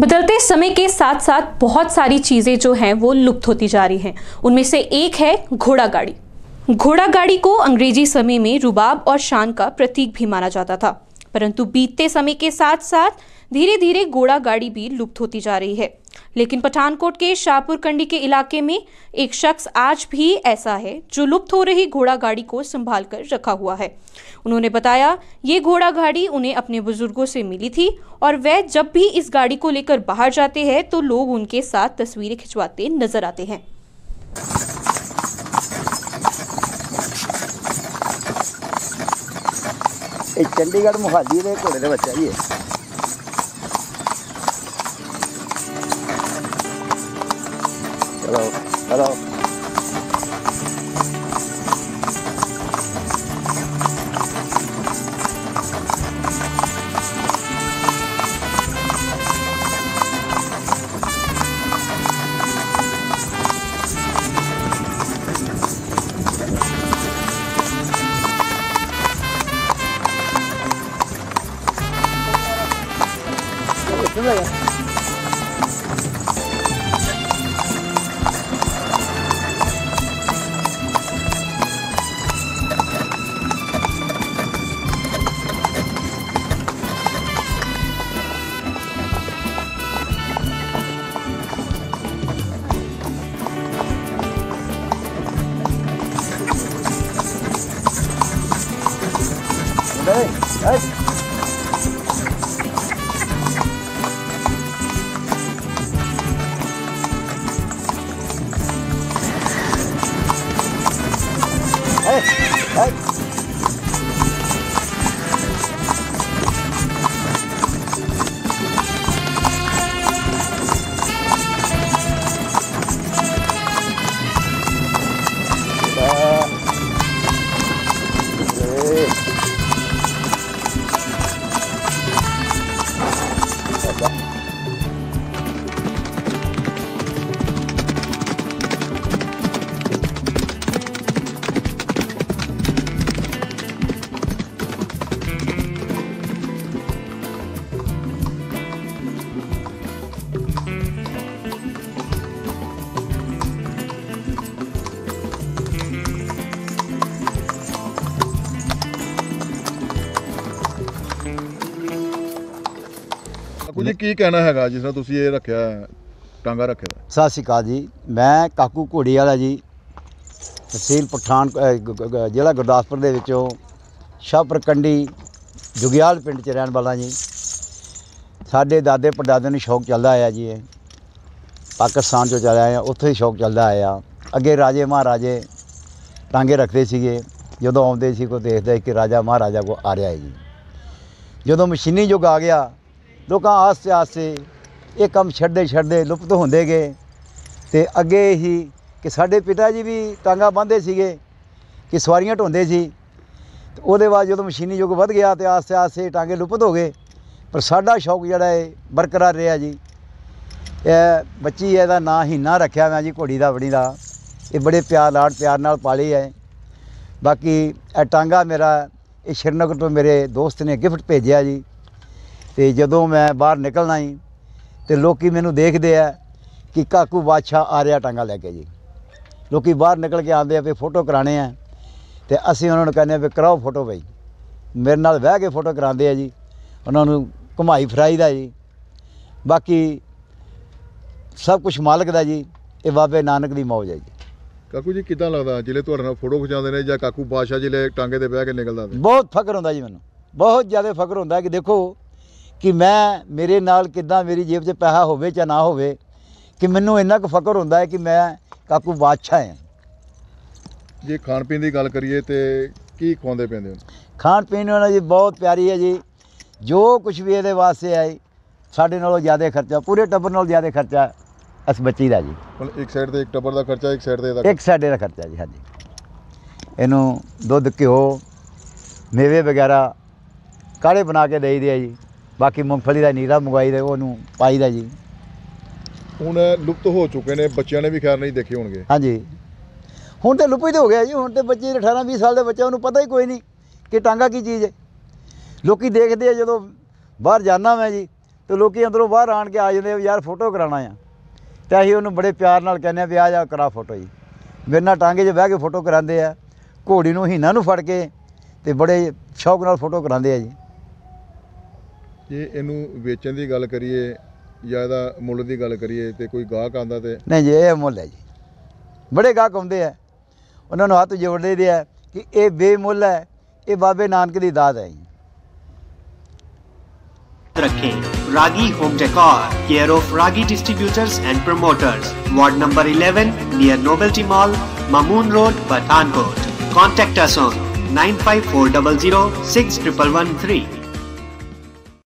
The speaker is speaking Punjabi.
बदलते समय के साथ साथ बहुत सारी चीज़ें जो हैं, वो लुप्त होती जा रही हैं। उनमें से एक है घोड़ा गाड़ी। घोड़ा गाड़ी को अंग्रेज़ी समय में रुबाब और शान का प्रतीक भी माना जाता था। परंतु बीतते समय के साथ साथ धीरे धीरे घोड़ा गाड़ी भी लुप्त होती जा रही है। लेकिन पठानकोट के शाहपुर कंडी के इलाके में एक शख्स आज भी ऐसा है जो लुप्त हो रही घोड़ा गाड़ी को संभाल कर रखा हुआ है। उन्होंने बताया, ये घोड़ा गाड़ी उन्हें अपने बुज़ुर्गों से मिली थी और वह जब भी इस गाड़ी को लेकर बाहर जाते हैं तो लोग उनके साथ तस्वीरें खिंचवाते नज़र आते हैं। चंडीगढ़ मोहाली घोड़े बच्चा ਜੀ ਇਹ ਚਲੋ ਚਲੋ ਕਾਕੂ ਜੀ ਕੀ ਕਹਿਣਾ ਹੈਗਾ? ਜਿਸ ਤਰ੍ਹਾਂ ਤੁਸੀਂ ਇਹ ਰੱਖਿਆ ਹੈ, ਟਾਂਗਾ ਰੱਖਿਆ। ਹੈ? ਸਤਿ ਸ਼੍ਰੀ ਅਕਾਲ ਜੀ। ਮੈਂ ਕਾਕੂ ਘੋੜੀ ਵਾਲਾ ਜੀ ਤਹਿਸੀਲ ਪਠਾਨ ਅਹ ਗ- ਗ- ਗ- ਜ਼ਿਲ੍ਹਾ ਗੁਰਦਾਸਪੁਰ ਦੇ ਵਿੱਚੋਂ ਸ਼ਾਹਪੁਰ ਜੁਗਿਆਲ ਪਿੰਡ 'ਚ ਰਹਿਣ ਵਾਲਾ ਜੀ। ਸਾਡੇ ਦਾਦੇ ਪੜਦਾਦੇ ਨੂੰ ਸ਼ੌਕ ਚੱਲਦਾ ਆਇਆ ਜੀ ਇਹ। ਪਾਕਿਸਤਾਨ 'ਚੋਂ ਚੱਲਿਆ ਆਇਆ ਉੱਥੇ ਹੀ ਸ਼ੌਕ ਚੱਲਦਾ ਆਇਆ। ਅੱਗੇ ਰਾਜੇ ਮਹਾਰਾਜੇ ਟਾਂਗੇ ਰੱਖਦੇ ਸੀਗੇ। ਜਦੋਂ ਆਉਂਦੇ ਸੀ ਕੋਈ ਦੇਖਦਾ ਸੀ ਕਿ ਰਾਜਾ ਮਹਾਰਾਜਾ ਕੋ ਆ ਰਿਹਾ ਹੈ ਜੀ। ਜਦੋਂ ਮਸ਼ੀਨੀ ਯੁੱਗ ਆ ਗਿਆ ਲੋਕਾਂ ਆਸਤੇ ਆਸਤੇ ਇਹ ਕੰਮ ਛੱਡਦੇ ਛੱਡਦੇ ਲੁਪਤ ਹੁੰਦੇ ਗਏ ਤੇ ਅੱਗੇ ਹੀ ਕਿ ਸਾਡੇ ਪਿਤਾ ਜੀ ਵੀ ਟਾਂਗਾ ਬੰਨ੍ਹਦੇ ਸੀਗੇ, ਕਿ ਸਵਾਰੀਆਂ ਢੋਂਦੇ ਸੀ, ਤੇ ਉਹਦੇ ਬਾਅਦ ਜਦੋਂ ਮਸ਼ੀਨੀ ਯੁੱਗ ਵੱਧ ਗਿਆ ਤੇ ਆਸਤੇ ਆਸਤੇ ਟਾਂਗੇ ਲੁਪਤ ਹੋ ਗਏ, ਪਰ ਸਾਡਾ ਸ਼ੌਕ ਜਿਹੜਾ ਹੈ ਬਰਕਰਾਰ ਰਿਹਾ ਜੀ। ਇਹ ਬੱਚੀ ਇਹਦਾ ਨਾਂ ਹੀਨਾ ਰੱਖਿਆ ਮੈਂ ਜੀ, ਘੋੜੀ ਦਾ ਵੜੀ ਦਾ। ਇਹ ਬੜੇ ਪਿਆਰ ਲਾਡ ਪਿਆਰ ਨਾਲ ਪਾਲੀ ਹੈ ਬਾਕੀ ਇਹ ਟਾਂਗਾ ਮੇਰਾ, ਇਹ ਸ਼੍ਰੀਨਗਰ ਤੋਂ ਮੇਰੇ ਦੋਸਤ ਨੇ ਗਿਫਟ ਭੇਜਿਆ ਜੀ। ਤੇ ਜਦੋਂ ਮੈਂ ਬਾਹਰ ਨਿਕਲਣਾ ਹੀ ਤੇ ਲੋਕੀ ਮੈਨੂੰ ਦੇਖਦੇ ਆ ਕਿ ਕਾਕੂ ਬਾਦਸ਼ਾਹ ਆ ਰਿਹਾ ਟਾਂਗਾ ਲੈ ਕੇ ਜੀ। ਲੋਕੀ ਬਾਹਰ ਨਿਕਲ ਕੇ ਆਉਂਦੇ ਆ ਵੀ ਫੋਟੋ ਕਰਾਣੇ ਆ ਤੇ ਅਸੀਂ ਉਹਨਾਂ ਨੂੰ ਕਹਿੰਦੇ ਆ ਵੀ ਕਰਾਓ ਫੋਟੋ ਬਈ। ਮੇਰੇ ਨਾਲ ਬਹਿ ਕੇ ਫੋਟੋ ਕਰਾਉਂਦੇ ਆ ਜੀ ਉਹਨਾਂ ਨੂੰ ਘੁਮਾਈ ਫਰਾਈਦਾ ਜੀ। ਬਾਕੀ ਸਭ ਕੁਝ ਮਾਲਕ ਦਾ ਜੀ ਇਹ ਬਾਬੇ ਨਾਨਕ ਦੀ ਮੌਜ ਹੈ ਜੀ। ਕਾਕੂ ਜੀ ਕਿਦਾਂ ਲੱਗਦਾ? ਜਿਹੜੇ ਤੁਹਾਡੇ ਨਾਲ ਫੋਟੋ ਖਿਚਾਉਂਦੇ ਨੇ ਜਾਂ ਕਾਕੂ ਬਾਦਸ਼ਾਹ ਜਿਹੜੇ ਟਾਂਗੇ ਤੇ ਬਹਿ ਕੇ ਨਿਕਲਦਾ ਬਹੁਤ ਫਖਰ ਹੁੰਦਾ ਜੀ ਮੈਨੂੰ। ਬਹੁਤ ਜ਼ਿਆਦਾ ਫਖਰ ਹੁੰਦਾ ਕਿ ਦੇਖੋ ਕਿ ਮੈਂ ਮੇਰੇ ਨਾਲ ਕਿੱਦਾਂ ਮੇਰੀ ਜੇਬ 'ਚ ਪੈਸਾ ਹੋਵੇ ਜਾਂ ਨਾ ਹੋਵੇ ਕਿ ਮੈਨੂੰ ਇੰਨਾ ਕੁ ਫਖਰ ਹੁੰਦਾ ਹੈ ਕਿ ਮੈਂ ਕਾਕੂ ਬਾਦਸ਼ਾਹ ਹਾਂ। ਜੇ ਖਾਣ ਪੀਣ ਦੀ ਗੱਲ ਕਰੀਏ ਤੇ ਕੀ ਖਵਾਉਂਦੇ ਪੈਂਦੇ ਹੋ? ਖਾਣ ਪੀਣ ਵਾਲਾ ਜੀ ਬਹੁਤ ਪਿਆਰੀ ਹੈ ਜੀ। ਜੋ ਕੁਝ ਵੀ ਇਹਦੇ ਵਾਸਤੇ ਹੈ ਸਾਡੇ ਨਾਲੋਂ ਜ਼ਿਆਦਾ ਖਰਚਾ ਪੂਰੇ ਟੱਬਰ ਨਾਲੋਂ ਜ਼ਿਆਦਾ ਖਰਚਾ ਇਸ ਬੱਚੀ ਦਾ ਜੀ। ਮਤਲਬ ਇੱਕ ਸਾਈਡ ਤੇ ਇੱਕ ਟੱਬਰ ਦਾ ਖਰਚਾ ਇੱਕ ਸਾਈਡ ਤੇ ਇਹਦਾ ਇੱਕ ਸਾਡੇ ਦਾ ਖਰਚਾ ਜੀ ਹਾਂਜੀ। ਇਹਨੂੰ ਦੁੱਧ ਘਿਓ ਮੇਵੇ ਵਗੈਰਾ ਕਾੜੇ ਬਣਾ ਕੇ ਦੇਈਦੇ ਆ ਜੀ। ਬਾਕੀ ਮੂੰਗਫਲੀ ਦਾ ਨੀਰਾ ਮੰਗਵਾਈ ਦੇ ਉਹਨੂੰ ਪਾਈਦਾ ਜੀ। ਹੁਣ ਲੁਪਤ ਹੋ ਚੁੱਕੇ ਨੇ ਬੱਚਿਆਂ ਨੇ ਵੀ ਖੈਰ ਨਹੀਂ ਦੇਖੇ ਹੋਣਗੇ। ਹਾਂਜੀ। ਹੁਣ ਤੇ ਲੁਪੀ ਤੇ ਹੋ ਗਿਆ ਜੀ ਹੁਣ ਤੇ ਬੱਚੇ 18 20 ਸਾਲ ਦੇ ਬੱਚੇ ਉਹਨੂੰ ਪਤਾ ਹੀ ਕੋਈ ਨਹੀਂ ਕਿ ਟਾਂਗਾ ਕੀ ਚੀਜ਼ ਹੈ। ਲੋਕੀ ਦੇਖਦੇ ਆ ਜਦੋਂ ਬਾਹਰ ਜਾਣਾ ਮੈਂ ਜੀ ਤੇ ਲੋਕੀ ਅੰਦਰੋਂ ਬਾਹਰ ਆਣ ਕੇ ਆ ਜਾਂਦੇ ਆ ਯਾਰ ਫੋਟੋ ਕਰਾਉਣਾ ਆ। ਤੇ ਅਸੀਂ ਉਹਨੂੰ ਬੜੇ ਪਿਆਰ ਨਾਲ ਕਹਿੰਦੇ ਆ ਵੀ ਆ ਜਾ ਕਰਾ ਫੋਟੋ ਜੀ। ਮੇਰੇ ਨਾਲ ਟਾਂਗੇ 'ਚ ਬਹਿ ਕੇ ਫੋਟੋ ਕਰਾਉਂਦੇ ਆ ਘੋੜੀ ਨੂੰ ਹੀਨਾ ਨੂੰ ਫੜ ਕੇ ਤੇ ਬੜੇ ਸ਼ੌਕ ਨਾਲ ਫੋਟੋ ਕਰਾਉਂਦੇ ਆ ਜੀ। ਜੇ ਇਹਨੂੰ ਵੇਚਣ ਦੀ ਗੱਲ ਕਰੀਏ ਜਾਂ ਇਹਦਾ ਮੁੱਲ ਦੀ ਗੱਲ ਕਰੀਏ ਤੇ ਕੋਈ ਗਾਹਕ ਆਂਦਾ ਤੇ ਨਹੀਂ ਜੀ ਇਹ ਮੁੱਲ ਹੈ ਜੀ। ਬੜੇ ਗਾਹਕ ਆਉਂਦੇ ਆ। ਉਹਨਾਂ ਨੂੰ ਹੱਥ ਜੋੜਦੇ ਦੇ ਆ ਕਿ ਇਹ ਬੇਮੁੱਲ ਹੈ ਇਹ ਬਾਬੇ ਨਾਨਕ ਦੀ ਦਾਤ ਹੈ ਜੀ। रखें Ragi home decor care of Ragi distributors and promoters ward number 11 near novelty mall Mamun road Pathankot contact us on 9540061113